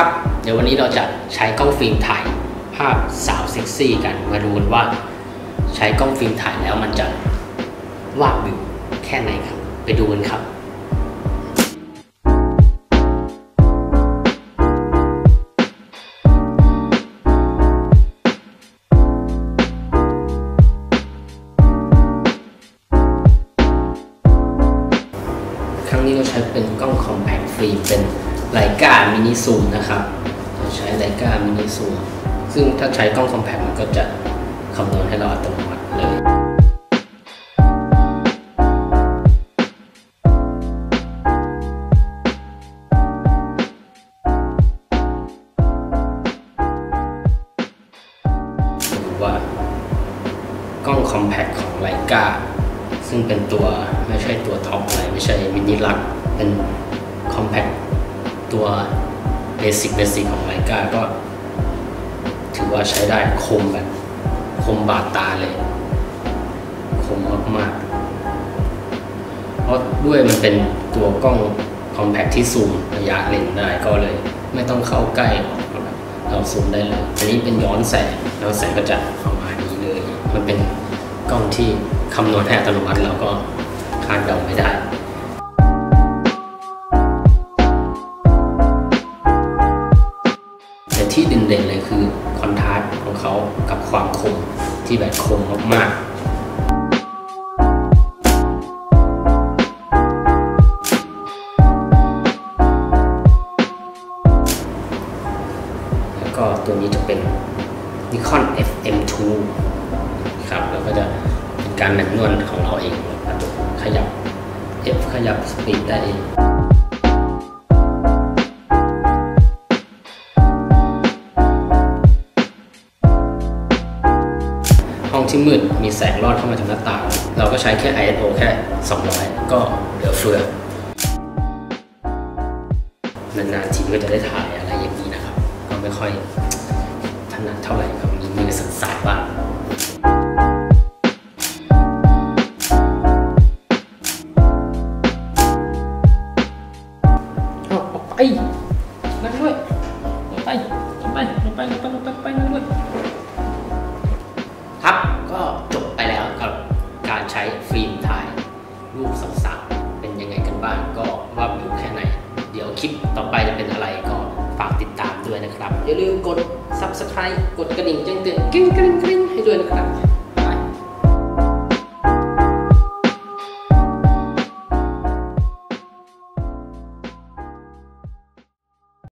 ครับ เดี๋ยววันนี้เราจะใช้กล้องฟิล์มถ่ายภาพสาวเซ็กซี่กัน มาดูกันว่าใช้กล้องฟิล์มถ่ายแล้วมันจะวาบวิวแค่ไหนครับ ไปดูกันครับครั้งนี้เราใช้เป็นกล้องคอมแพคฟิล์มเป็น ไลกามินิซูมนะครับเราใช้ไลกามินิซูมซึ่งถ้าใช้กล้องคอมแพคมันก็จะคำนวณให้เราอัตโนมัติเลยดูว่ากล้องคอมแพคของไลกาซึ่งเป็นตัวไม่ใช่ตัวท็อปอะไรไม่ใช่มินิลักเป็นคอมแพค ตัวเบสิกเบสิกของไลกาก็ถือว่าใช้ได้คมแบบคมบาดตาเลย คมมากๆ เพราะด้วยมันเป็นตัวกล้องคอมแพคที่ซูมระยะเลนได้ก็เลย ไม่ต้องเข้าใกล้เราซูมได้เลย อันนี้เป็นย้อนแสงย้อนแสงก็จะประมาณนี้เลย มันเป็นกล้องที่คำนวณให้อัตโนมัติเราก็คาดเดาไม่ได้ แต่ที่เด่นๆเลยคือคอนทราสต์ของเขากับความคมที่แบบคมมากๆแล้วก็ตัวนี้จะเป็น Nikon FM2 ครับแล้วก็จะเป็นการแมนนวลของเราเองกระจกขยับ F ขยับสปีดได้เอง ที่มืดมีแสงรอดเข้ามาจากหน้าต่าง เราก็ใช้แค่ ISO แค่ 200 ก็เหลือเฟือนานๆทีก็จะได้ถ่ายอะไรอย่างนี้นะครับ ก็ไม่ค่อยถนัดเท่าไหร่ครับมีมือสั่นสายบ้างเอาออกไป ใช้ฟิล์มถ่ายรูปสาวๆเป็นยังไงกันบ้างก็ว่าวิวแค่ไหน เดี๋ยวคลิปต่อไปจะเป็นอะไรก็ฝากติดตามด้วยนะครับ อย่าลืมกด subscribe กดกระดิ่งแจ้งเตือนกริ๊งกริ๊งกริ๊งให้ด้วยนะครับ